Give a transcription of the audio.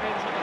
Benjamin.